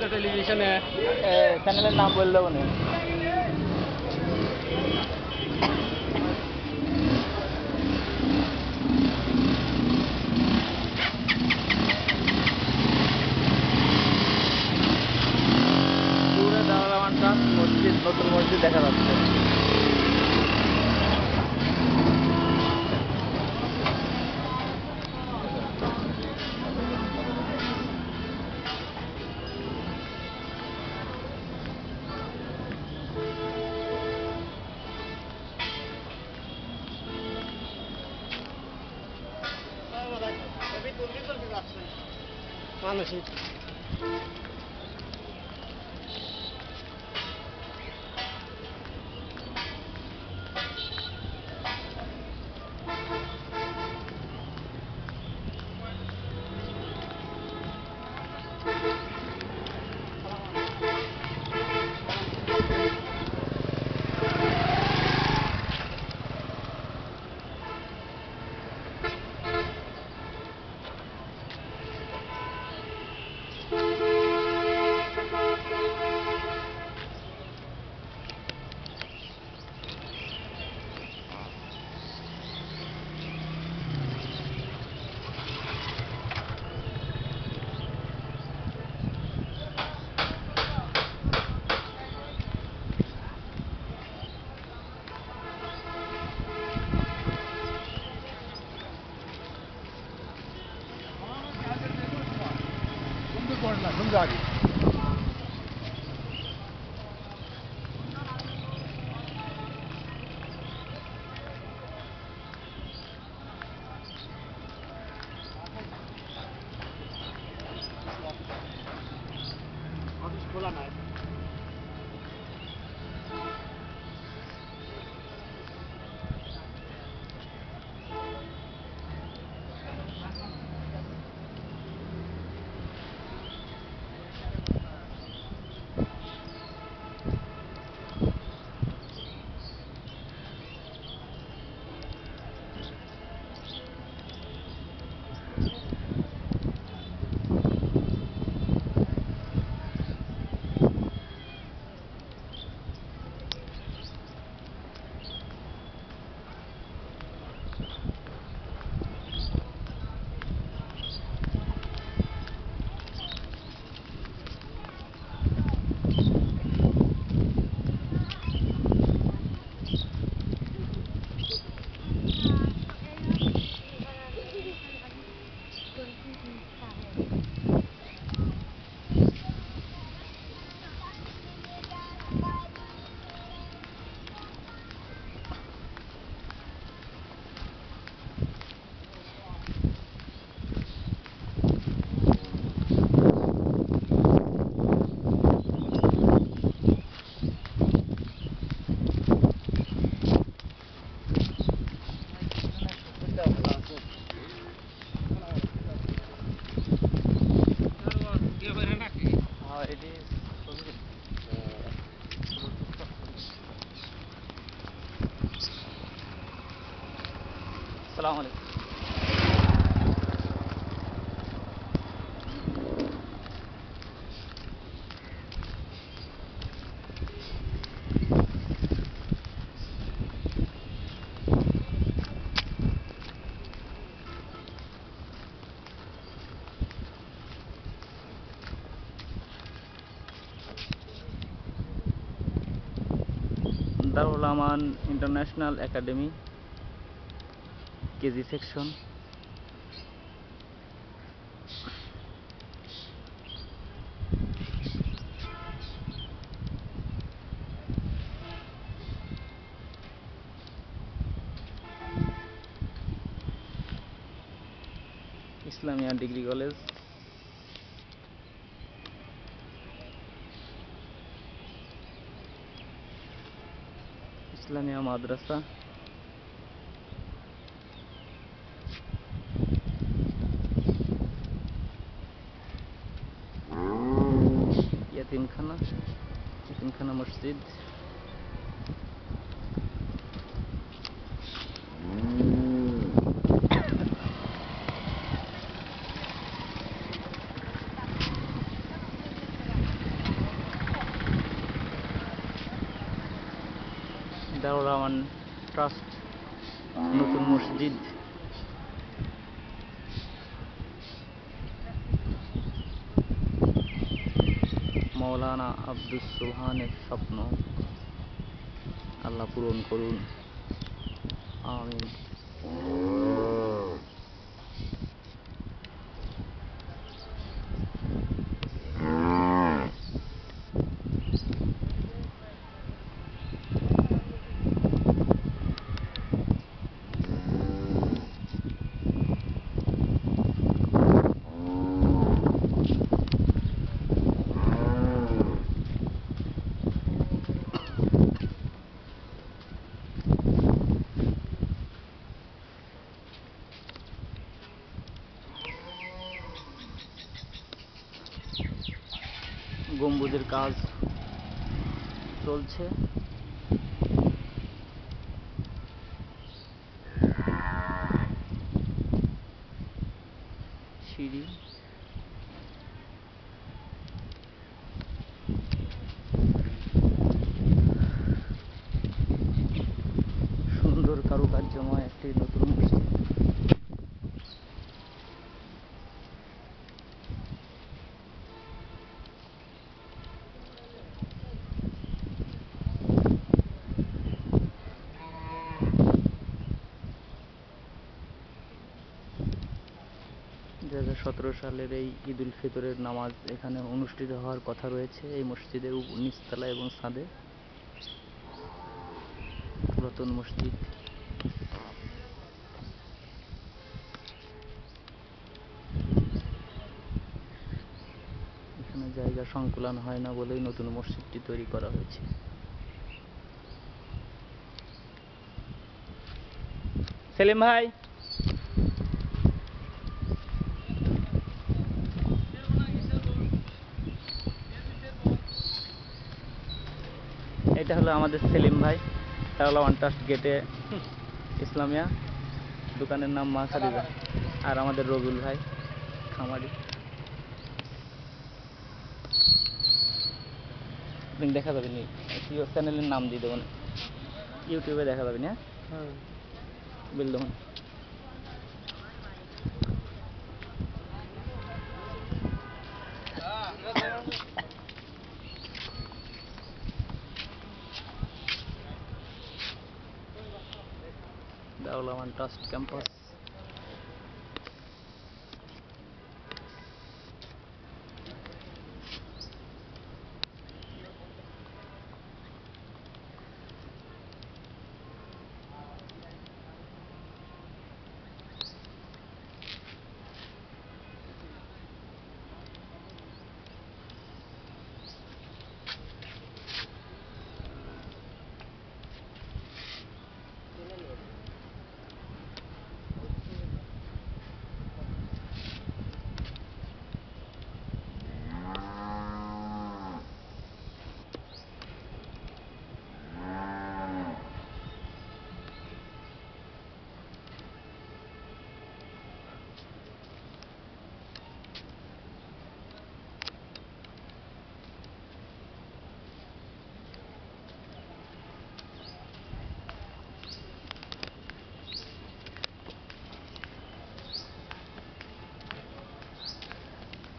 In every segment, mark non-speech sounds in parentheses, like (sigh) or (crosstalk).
তো টেলিভিশনে চ্যানেলের নাম বললে মনে (laughs) মানুষই খোলা সালাম আলাইকুম। Darul Aman International Academy. KG section. Islamia degree college. Islamia মাদ্রাসা। এতিমখানা চিকেনখানা মসজিদ দারুল রহমান ট্রাস্ট নতুন মসজিদ আব্দুস স্বপ্ন। আল্লাহ পূরণ করুন। আমিন। গম্বুজের কাজ চলছে। সিঁড়ি। সালের এই ঈদ উল ফিতরের নামাজ এখানে অনুষ্ঠিত হওয়ার কথা রয়েছে এই মসজিদের নিচতলা এবং ছাদে। পুরাতন মসজিদ। এখানে জায়গা সংকুলান হয় না বলেই নতুন মসজিদটি তৈরি করা হয়েছে। সেলিম ভাই হলো আমাদের সেলিম ভাই তাহলে ওয়ান ট্রাস্ট গেটে ইসলামিয়া। দোকানের নাম মা খাদিজা আর আমাদের রবিউল ভাই খামারি। দেখা যাবে নি? চ্যানেলের নাম দিয়ে দেবো ইউটিউবে দেখা যাবে না হ্যাঁ? বিল দেবো না। দাউলামান ট্রাস্ট ক্যাম্পাস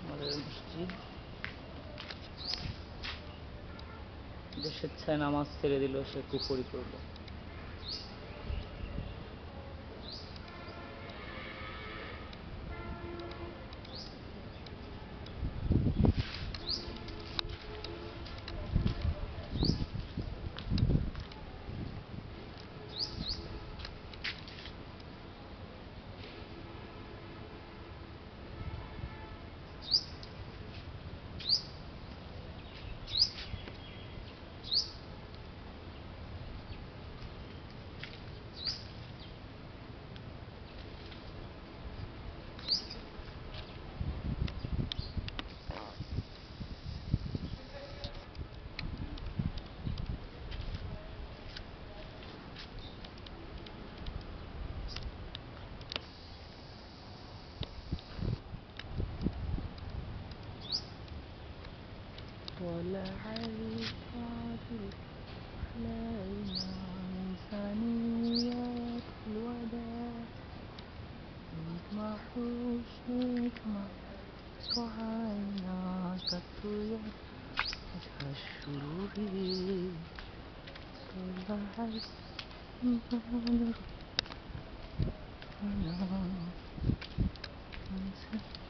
আমাদের মসজিদ যে স্বেচ্ছায় নামাজ ছেড়ে দিল সে কুফরি করল علي الصعد علينا من ثنيات الوداع نجمع حسنك وعينا كالثياب وجه الشرور طلعت بدر أنا أنسى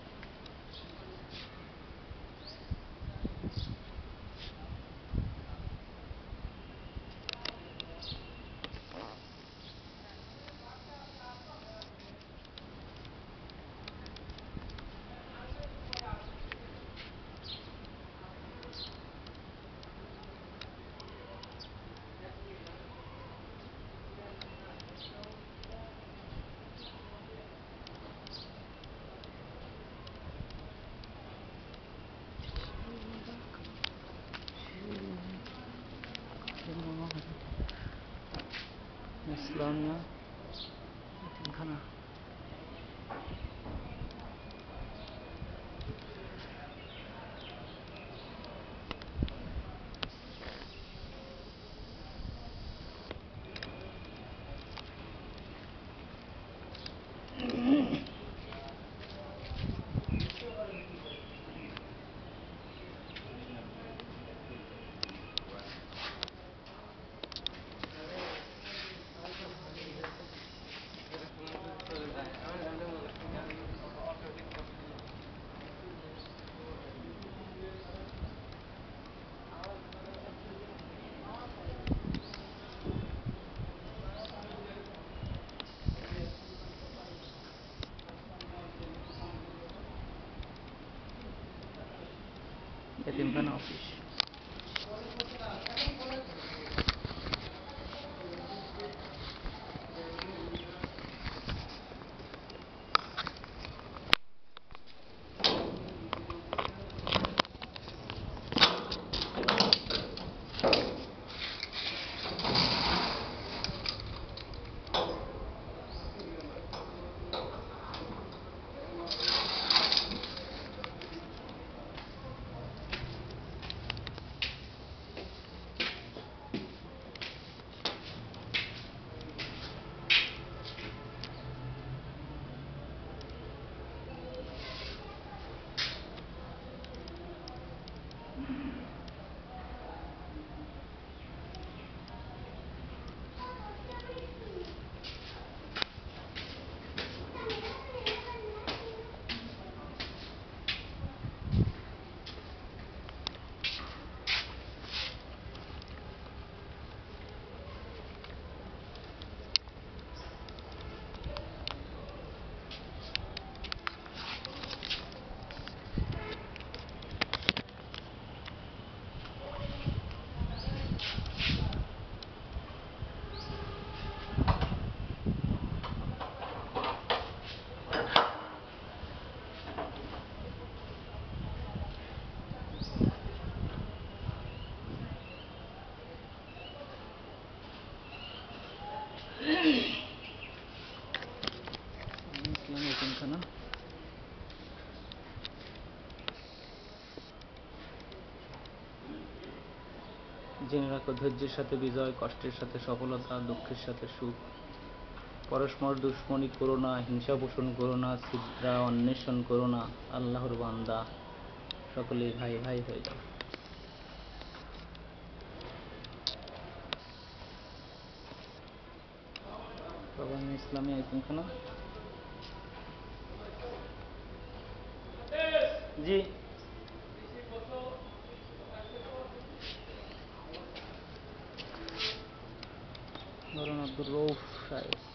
um even office জেনে রাখো, ধৈর্যের সাথে বিজয়, কষ্টের সাথে সফলতা, দুঃখের সাথে সুখ। পরস্পর দুশ্মনী করো না, হিংসা পোষণ করো না, ছিদ্রা অন্বেষণ করো না, আল্লাহর বান্দা। সকলেই ভাই ভাই হয়ে যাও। ইসলামী এতিমখানা জি। Нуран Абдуров шаир.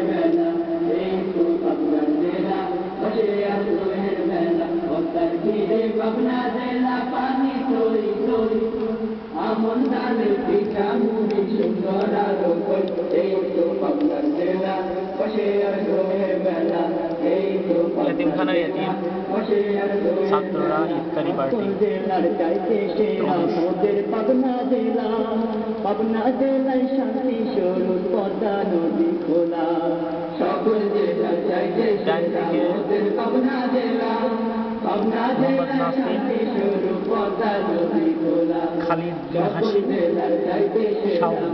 পদ্মার তীরে জেলা পানি খই খই আমন ধানের পিঠা মুড়ি সুন্দর আর এই তো পাবনার জেলা বসে আর ধরের মেলা এই তো এতিমখানার এতিম ছাত্ররা ইফতারি পার্টি। জেলার চাইতে সেরা মোদের পাবনা জেলা পাবনা জেলায় শান্তি স্বরূপ পদ্মা নদী খোলা সকল জেলার চাইতে পাবনা জেলা। নদী খোলা খালিদ বিন হাসিম শাওন।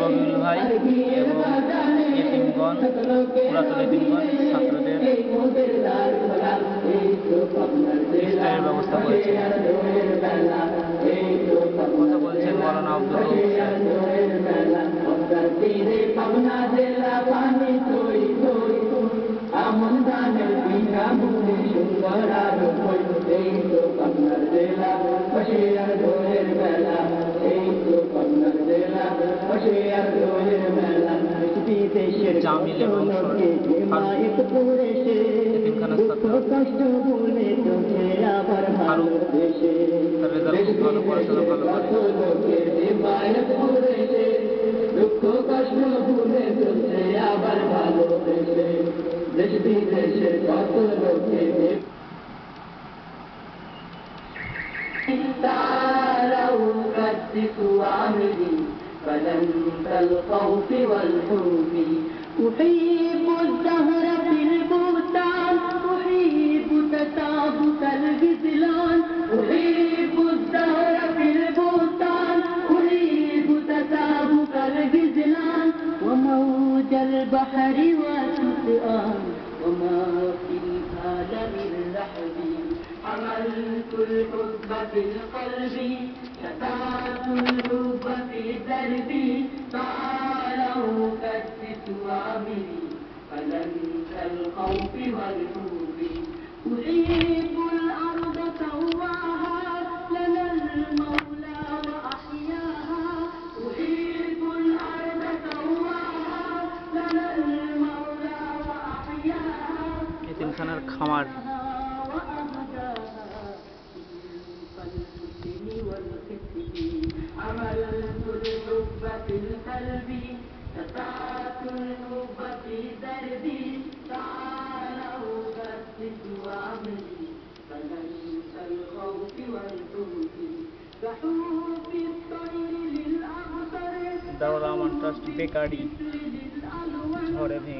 রবিউল ভাই এবং এতিমগণ পুরাতন এতিমগণ ছাত্রদের ইফতারের ব্যবস্থা করেছে। আর দোয়ের বেলা এই তো কথা বলছেন মৌলানা আব্দুল জামিল এবং কষ্ট ভুলে চোখে আবার ভালোবেসে তার রেজাল্ট খুব ভালো, পড়াশোনা ভালো করে। দুঃখ কষ্ট ভুলে চলছে আবার ভালোবেসে দেশ বিদেশের কত লোকে تعالوا قدسوا عملي فلن الخوف والخوف أحيب الدهر أحيب تسابق الغزلان أحيب الدهر في البهتان. أحيب تسابق الغزلان وموج البحر وتسآن وما في العالم الرحب عملت الحب في القلب. شتات الحب في دربي تعالوا كدسوا عملي فلن كالخوف والحب أحيب الأرض سواها لنا المولى وأحياها أحيب الأرض سواها لنا المولى وأحياها এতিমখানার খামার عملت الحب في القلب قطعت الحب في دربي दौरामन ट्रस्ट बेकारी छोड़े थे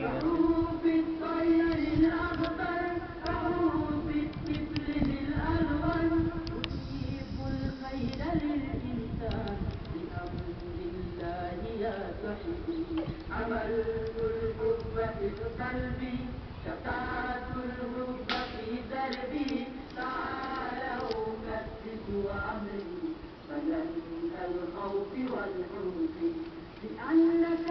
عمل الحب في قلبي شفاعة الحب في دربي الخوف والحب لأنك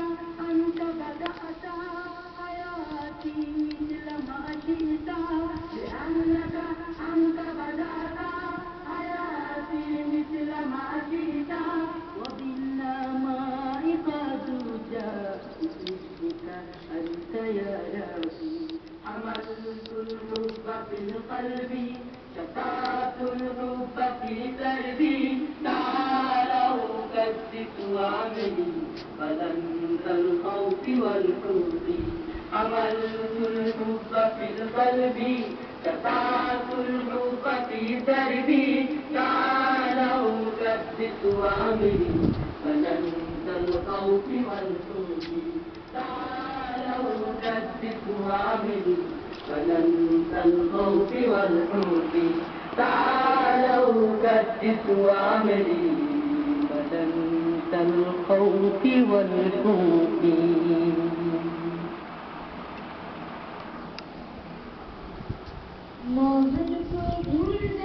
تلف الحب في القلب تفاعة الحب في دربي تعالوا كبسوا أمري فننسى الخوف والحب تعالوا كبسوا أمري فننسى الخوف والحب تعالوا كبسوا أمري فننسى الخوف والحب Mağdur